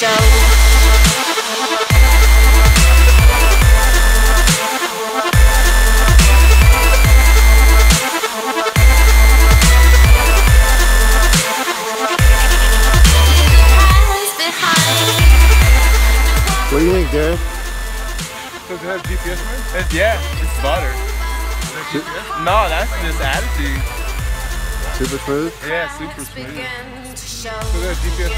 What do you think, Derrick? Does it have GPS in it? Yeah, it's butter. No, that's just attitude. Super smooth? Yeah, super smooth. Look at that GPS